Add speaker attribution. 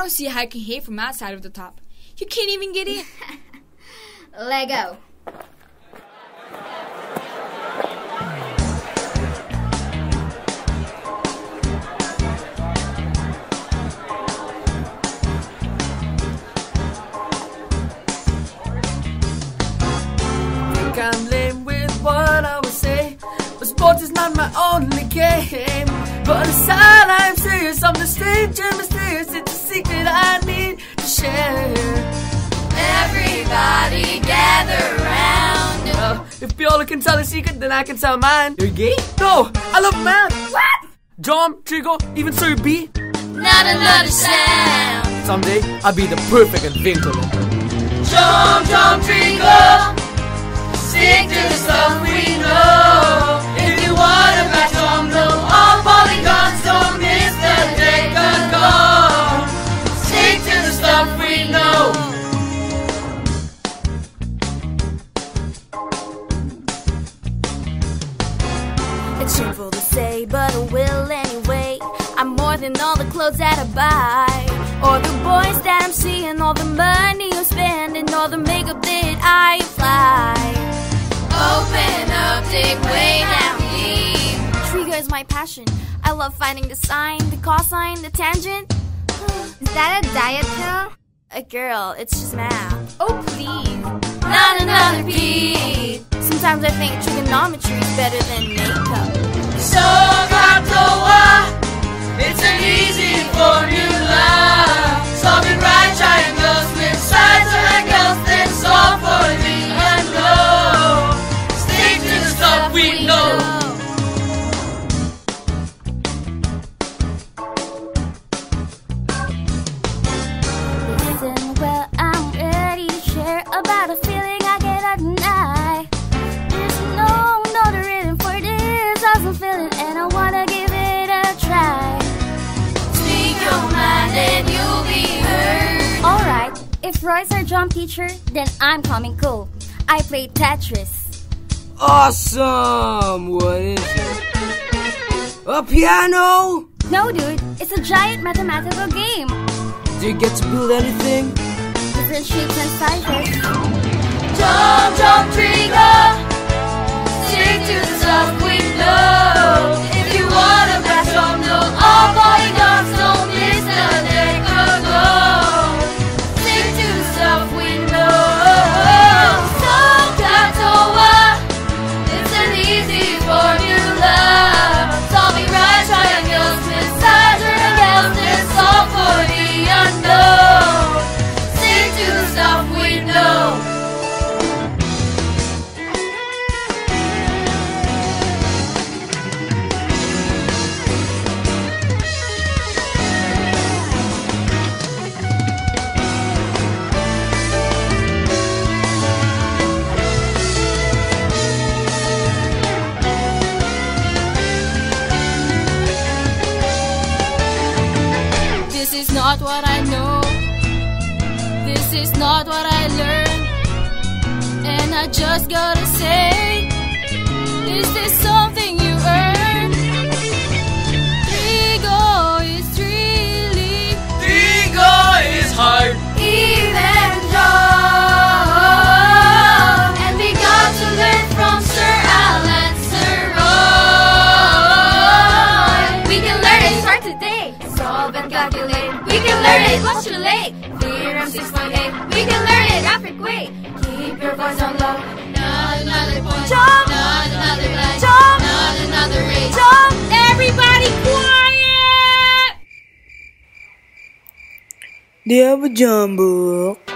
Speaker 1: don't see how you can hit from outside of the top. You can't even get in.
Speaker 2: Lego.
Speaker 3: think I'm lame with what I would say. But sports is not my only game. But aside, I'm serious. I'm the strange and mysterious. It's a secret I need to share.
Speaker 2: Everybody gather round.
Speaker 3: Uh, if Viola can tell a secret, then I can tell mine. You're gay? No, I love math.
Speaker 2: What?
Speaker 3: John, Trigo, even Sir B.
Speaker 2: Not another sound.
Speaker 3: Someday, I'll be the perfect adventurer.
Speaker 2: Jump, jump, Trigo. Stick to the stuff we know.
Speaker 4: It's shameful to say, but I will anyway. I'm more than all the clothes that I buy, or the boys that I'm seeing, all the money I'm spending, all the makeup that I apply.
Speaker 2: Open up, dig way down deep.
Speaker 4: Trigo is my passion. I love finding the sine, the cosine, the tangent.
Speaker 2: Is that a diet pill?
Speaker 4: A girl, it's just math.
Speaker 2: Oh, please. Not another P.
Speaker 4: Sometimes I think trigonometry is better than makeup.
Speaker 2: So it's an easy formula. Solving
Speaker 4: if Roy's our drum teacher, then I'm coming cool. I play Tetris.
Speaker 3: Awesome! What is it? A piano?
Speaker 4: No, dude, it's a giant mathematical game.
Speaker 3: Do you get to build anything?
Speaker 4: Different shapes and sizes.
Speaker 2: Easy
Speaker 4: this is not what I learned. And I just gotta say, is this something you earn? Trigo is really,
Speaker 3: Trigo is hard.
Speaker 2: Even though, and we got to learn from Sir Alan, Sir Roy. We can learn it start today, solve and calculate. We can learn it postulate. Theory 618. We can learn it Graphic, quick. Keep your voice on low. Not another point.
Speaker 4: Jump.
Speaker 2: Not another line.
Speaker 4: Jump.
Speaker 2: Not another race.
Speaker 4: Jump. Everybody quiet.
Speaker 3: Dia berjambuk.